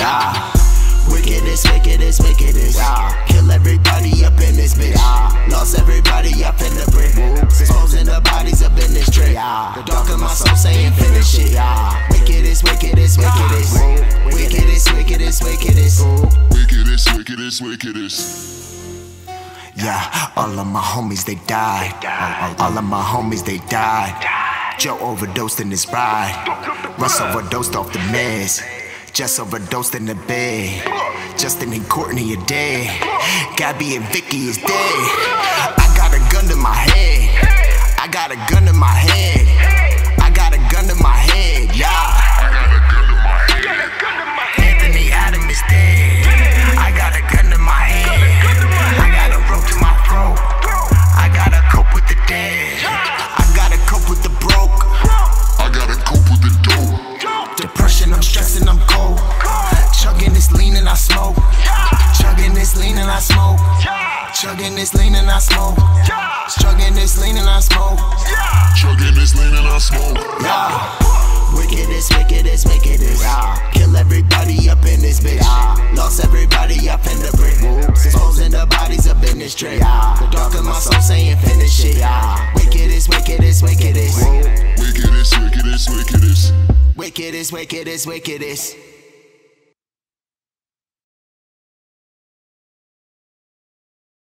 Yeah. Wickedest, wickedest, wickedest. Yeah. Kill everybody up in this bitch. Yeah. Lost everybody up in the brick. Exposing the bodies up in this trick. Yeah. The dark of my soul saying finish it. Yeah. Wickedest, wickedest, wickedest. Wickedest, wickedest, wickedest. Wickedest, wickedest, wickedest. Yeah, all of my homies they died. All, all of my homies they died. Joe overdosed in his ride. Russ overdosed off the meds. Jess overdosed in the bed. Justin and Courtney are dead. Gabby and Vicky is dead. I got a gun to my head. I got a gun to my head. I got a gun to my head, I smoke. Chugging this lean and I smoke. Chugging this lean and I smoke. Chugging this lean and I smoke. Yeah. Wickedest, wickedest, wickedest. Yeah. Kill everybody up in this bitch. Yeah. Lost everybody up in the brick. Exposing the bodies up in this trick. Yeah. The dark of my soul saying finish it. Yeah. Wickedest, wickedest, wickedest. Wickedest, wickedest, wickedest. Wickedest, wickedest, wickedest.